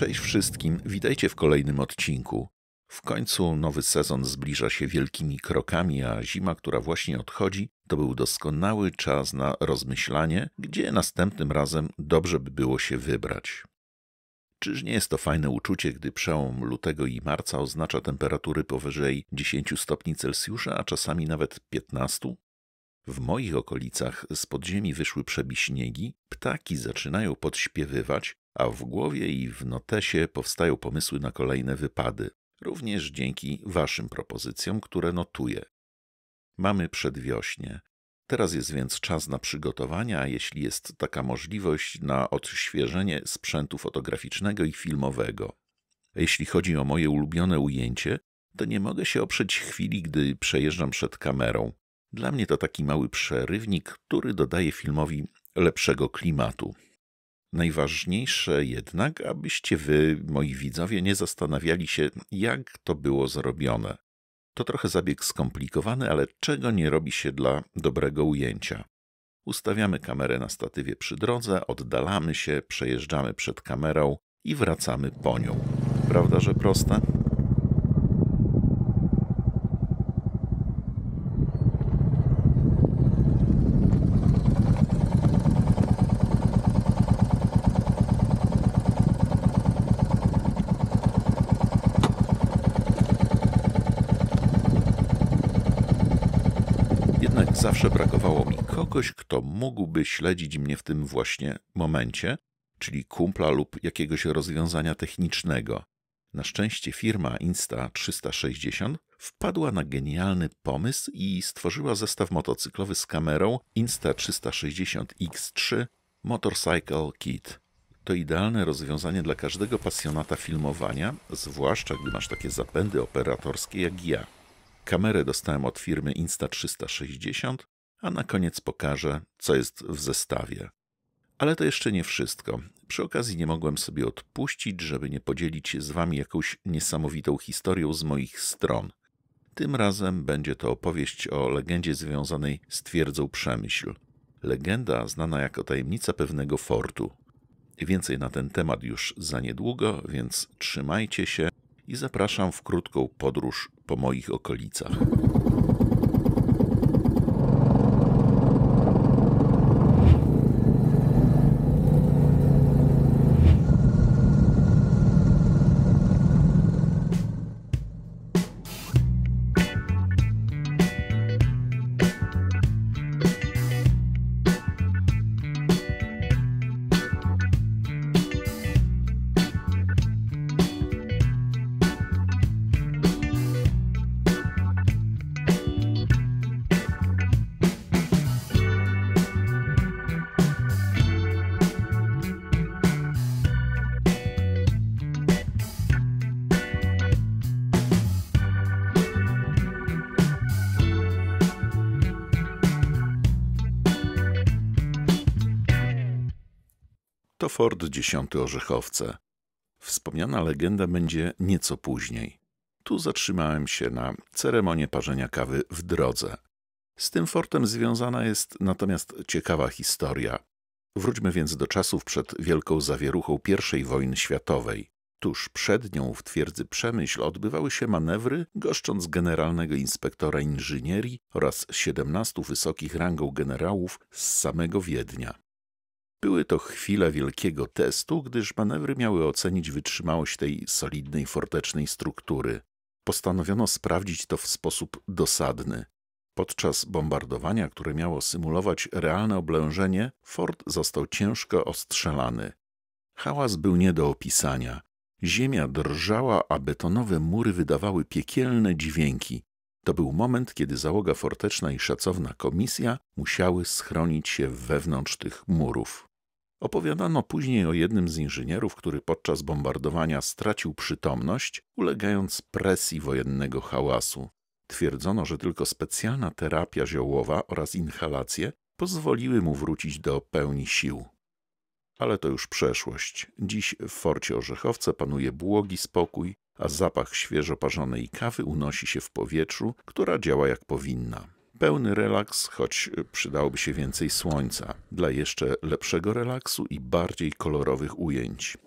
Cześć wszystkim, witajcie w kolejnym odcinku. W końcu nowy sezon zbliża się wielkimi krokami, a zima, która właśnie odchodzi, to był doskonały czas na rozmyślanie, gdzie następnym razem dobrze by było się wybrać. Czyż nie jest to fajne uczucie, gdy przełom lutego i marca oznacza temperatury powyżej 10 stopni Celsjusza, a czasami nawet 15? W moich okolicach z podziemi wyszły przebiśniegi, ptaki zaczynają podśpiewywać, a w głowie i w notesie powstają pomysły na kolejne wypady, również dzięki Waszym propozycjom, które notuję. Mamy przedwiośnie. Teraz jest więc czas na przygotowania, jeśli jest taka możliwość, na odświeżenie sprzętu fotograficznego i filmowego. Jeśli chodzi o moje ulubione ujęcie, to nie mogę się oprzeć chwili, gdy przejeżdżam przed kamerą. Dla mnie to taki mały przerywnik, który dodaje filmowi lepszego klimatu. Najważniejsze jednak, abyście wy, moi widzowie, nie zastanawiali się, jak to było zrobione. To trochę zabieg skomplikowany, ale czego nie robi się dla dobrego ujęcia. Ustawiamy kamerę na statywie przy drodze, oddalamy się, przejeżdżamy przed kamerą i wracamy po nią. Prawda, że proste? Jednak zawsze brakowało mi kogoś, kto mógłby śledzić mnie w tym właśnie momencie, czyli kumpla lub jakiegoś rozwiązania technicznego. Na szczęście firma Insta360 wpadła na genialny pomysł i stworzyła zestaw motocyklowy z kamerą Insta360X3 Motorcycle Kit. To idealne rozwiązanie dla każdego pasjonata filmowania, zwłaszcza gdy masz takie zapędy operatorskie jak ja. Kamerę dostałem od firmy Insta360, a na koniec pokażę, co jest w zestawie. Ale to jeszcze nie wszystko. Przy okazji nie mogłem sobie odpuścić, żeby nie podzielić się z wami jakąś niesamowitą historią z moich stron. Tym razem będzie to opowieść o legendzie związanej z twierdzą Przemyśl. Legenda znana jako tajemnica pewnego fortu. Więcej na ten temat już za niedługo, więc trzymajcie się i zapraszam w krótką podróż po moich okolicach. Ford Dziesiąty Orzechowce. Wspomniana legenda będzie nieco później. Tu zatrzymałem się na ceremonię parzenia kawy w drodze. Z tym fortem związana jest natomiast ciekawa historia. Wróćmy więc do czasów przed wielką zawieruchą I wojny światowej. Tuż przed nią w twierdzy Przemyśl odbywały się manewry, goszcząc generalnego inspektora inżynierii oraz 17 wysokich rangą generałów z samego Wiednia. Były to chwile wielkiego testu, gdyż manewry miały ocenić wytrzymałość tej solidnej fortecznej struktury. Postanowiono sprawdzić to w sposób dosadny. Podczas bombardowania, które miało symulować realne oblężenie, fort został ciężko ostrzelany. Hałas był nie do opisania. Ziemia drżała, a betonowe mury wydawały piekielne dźwięki. To był moment, kiedy załoga forteczna i szacowna komisja musiały schronić się wewnątrz tych murów. Opowiadano później o jednym z inżynierów, który podczas bombardowania stracił przytomność, ulegając presji wojennego hałasu. Twierdzono, że tylko specjalna terapia ziołowa oraz inhalacje pozwoliły mu wrócić do pełni sił. Ale to już przeszłość. Dziś w forcie Orzechowce panuje błogi spokój, a zapach świeżo parzonej kawy unosi się w powietrzu, która działa jak powinna. Pełny relaks, choć przydałoby się więcej słońca, dla jeszcze lepszego relaksu i bardziej kolorowych ujęć.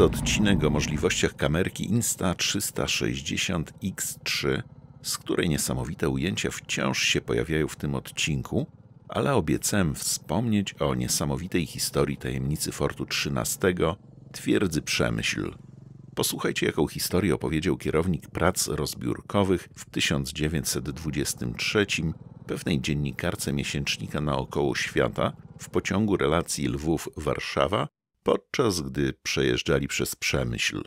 Śledzę odcinek o możliwościach kamerki Insta360X3, z której niesamowite ujęcia wciąż się pojawiają w tym odcinku, ale obiecałem wspomnieć o niesamowitej historii tajemnicy Fortu XIII, twierdzy Przemyśl. Posłuchajcie, jaką historię opowiedział kierownik prac rozbiórkowych w 1923 pewnej dziennikarce miesięcznika naokoło świata w pociągu relacji Lwów-Warszawa, podczas gdy przejeżdżali przez Przemyśl.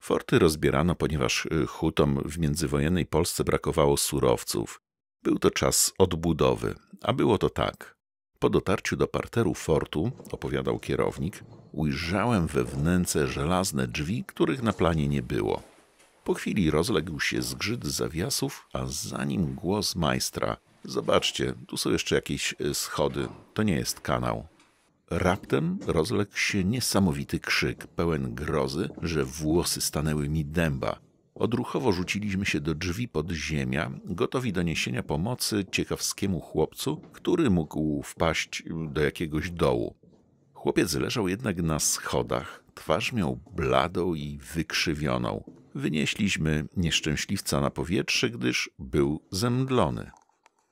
Forty rozbierano, ponieważ y, hutom w międzywojennej Polsce brakowało surowców. Był to czas odbudowy, a było to tak. Po dotarciu do parteru fortu, opowiadał kierownik, ujrzałem we wnęce żelazne drzwi, których na planie nie było. Po chwili rozległ się zgrzyt zawiasów, a za nim głos majstra. Zobaczcie, tu są jeszcze jakieś e, schody. To nie jest kanał. Raptem rozległ się niesamowity krzyk, pełen grozy, że włosy stanęły mi dęba. Odruchowo rzuciliśmy się do drzwi podziemia, gotowi do niesienia pomocy ciekawskiemu chłopcu, który mógł wpaść do jakiegoś dołu. Chłopiec leżał jednak na schodach, twarz miał bladą i wykrzywioną. Wynieśliśmy nieszczęśliwca na powietrze, gdyż był zemdlony.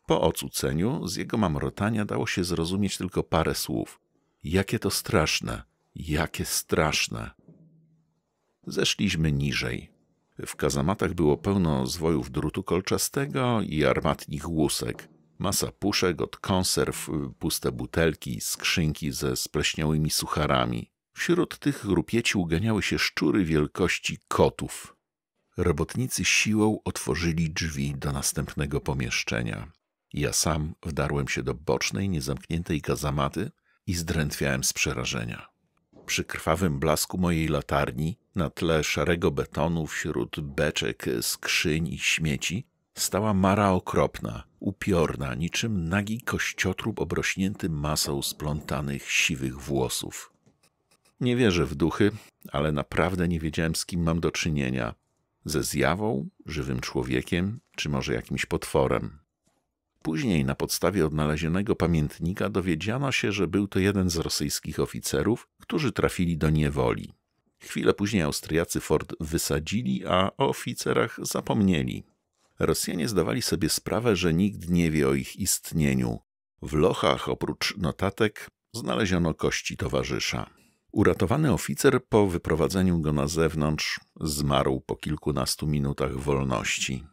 Po ocuceniu z jego mamrotania dało się zrozumieć tylko parę słów. Jakie to straszne, jakie straszne. Zeszliśmy niżej. W kazamatach było pełno zwojów drutu kolczastego i armatnich łusek. Masa puszek od konserw, puste butelki, skrzynki ze spleśniałymi sucharami. Wśród tych rupieci uganiały się szczury wielkości kotów. Robotnicy siłą otworzyli drzwi do następnego pomieszczenia. Ja sam wdarłem się do bocznej, niezamkniętej kazamaty i zdrętwiałem z przerażenia. Przy krwawym blasku mojej latarni, na tle szarego betonu wśród beczek, skrzyń i śmieci, stała mara okropna, upiorna, niczym nagi kościotrup obrośnięty masą splątanych siwych włosów. Nie wierzę w duchy, ale naprawdę nie wiedziałem, z kim mam do czynienia. Ze zjawą, żywym człowiekiem, czy może jakimś potworem. Później, na podstawie odnalezionego pamiętnika, dowiedziano się, że był to jeden z rosyjskich oficerów, którzy trafili do niewoli. Chwilę później Austriacy fort wysadzili, a o oficerach zapomnieli. Rosjanie zdawali sobie sprawę, że nikt nie wie o ich istnieniu. W lochach, oprócz notatek, znaleziono kości towarzysza. Uratowany oficer po wyprowadzeniu go na zewnątrz zmarł po kilkunastu minutach wolności.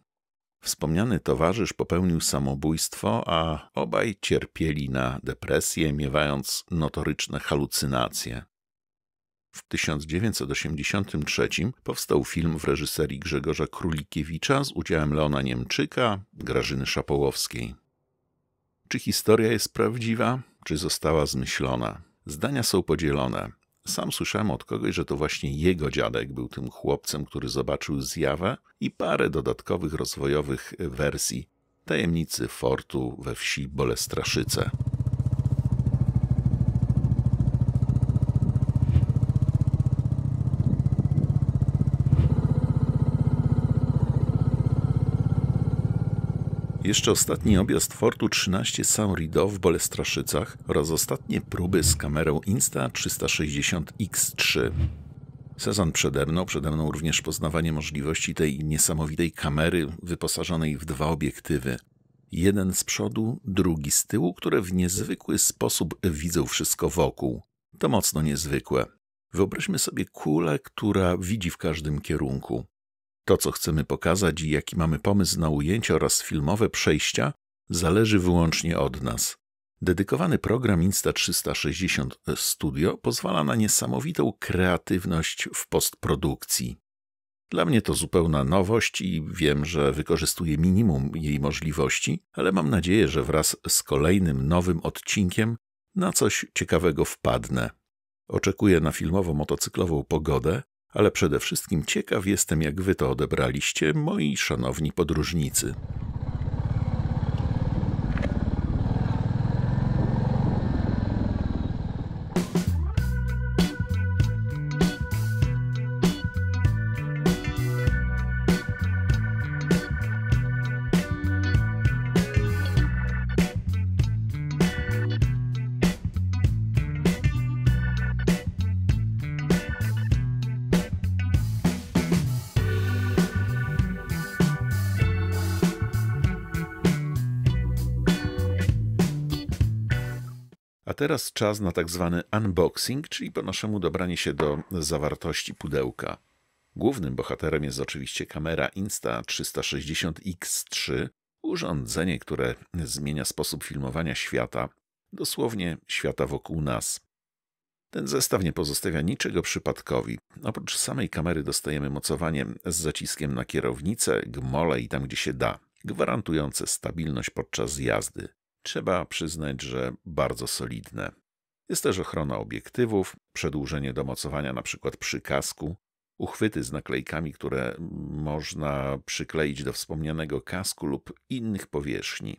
Wspomniany towarzysz popełnił samobójstwo, a obaj cierpieli na depresję, miewając notoryczne halucynacje. W 1983 powstał film w reżyserii Grzegorza Królikiewicza z udziałem Leona Niemczyka, Grażyny Szapołowskiej. Czy historia jest prawdziwa, czy została zmyślona? Zdania są podzielone. Sam słyszałem od kogoś, że to właśnie jego dziadek był tym chłopcem, który zobaczył zjawę i parę dodatkowych rozwojowych wersji tajemnicy fortu we wsi Bolestraszyce. Jeszcze ostatni objazd Fortu 13 Saint-Rideau w Bolestraszycach oraz ostatnie próby z kamerą Insta360X3. Sezon przede mną, przede mną również poznawanie możliwości tej niesamowitej kamery wyposażonej w dwa obiektywy. Jeden z przodu, drugi z tyłu, które w niezwykły sposób widzą wszystko wokół. To mocno niezwykłe. Wyobraźmy sobie kulę, która widzi w każdym kierunku. To, co chcemy pokazać i jaki mamy pomysł na ujęcia oraz filmowe przejścia, zależy wyłącznie od nas. Dedykowany program Insta360 Studio pozwala na niesamowitą kreatywność w postprodukcji. Dla mnie to zupełna nowość i wiem, że wykorzystuję minimum jej możliwości, ale mam nadzieję, że wraz z kolejnym nowym odcinkiem na coś ciekawego wpadnę. Oczekuję na filmowo-motocyklową pogodę, ale przede wszystkim ciekaw jestem, jak wy to odebraliście, moi szanowni podróżnicy. A teraz czas na tak zwany unboxing, czyli po naszemu dobranie się do zawartości pudełka. Głównym bohaterem jest oczywiście kamera Insta360X3, urządzenie, które zmienia sposób filmowania świata, dosłownie świata wokół nas. Ten zestaw nie pozostawia niczego przypadkowi. Oprócz samej kamery dostajemy mocowanie z zaciskiem na kierownicę, gmole i tam gdzie się da, gwarantujące stabilność podczas jazdy. Trzeba przyznać, że bardzo solidne. Jest też ochrona obiektywów, przedłużenie do mocowania np. przy kasku, uchwyty z naklejkami, które można przykleić do wspomnianego kasku lub innych powierzchni.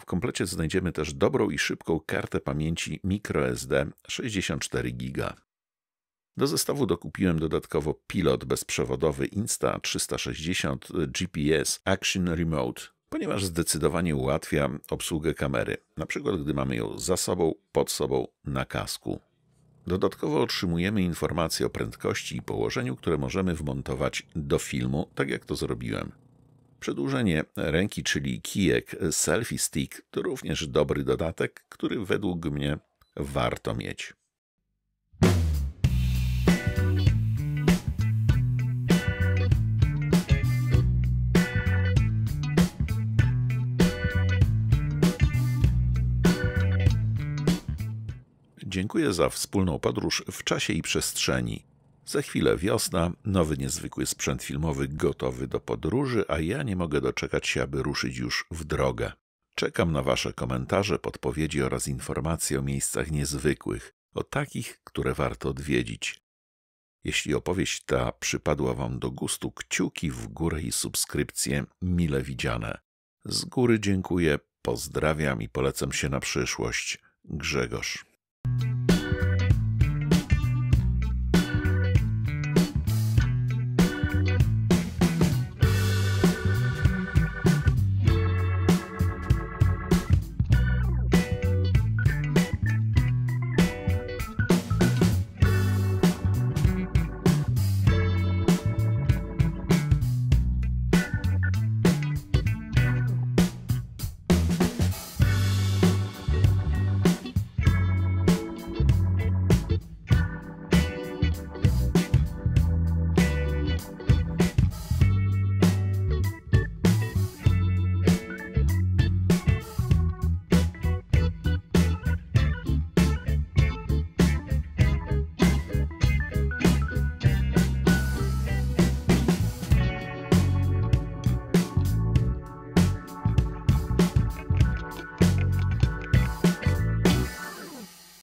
W komplecie znajdziemy też dobrą i szybką kartę pamięci microSD 64 GB. Do zestawu dokupiłem dodatkowo pilot bezprzewodowy Insta360 GPS Action Remote, ponieważ zdecydowanie ułatwia obsługę kamery, na przykład gdy mamy ją za sobą, pod sobą, na kasku. Dodatkowo otrzymujemy informacje o prędkości i położeniu, które możemy wmontować do filmu, tak jak to zrobiłem. Przedłużenie ręki, czyli kijek Selfie Stick, to również dobry dodatek, który według mnie warto mieć. Dziękuję za wspólną podróż w czasie i przestrzeni. Za chwilę wiosna, nowy niezwykły sprzęt filmowy gotowy do podróży, a ja nie mogę doczekać się, aby ruszyć już w drogę. Czekam na Wasze komentarze, podpowiedzi oraz informacje o miejscach niezwykłych, o takich, które warto odwiedzić. Jeśli opowieść ta przypadła Wam do gustu, kciuki w górę i subskrypcje mile widziane. Z góry dziękuję, pozdrawiam i polecam się na przyszłość. Grzegorz. Thank you.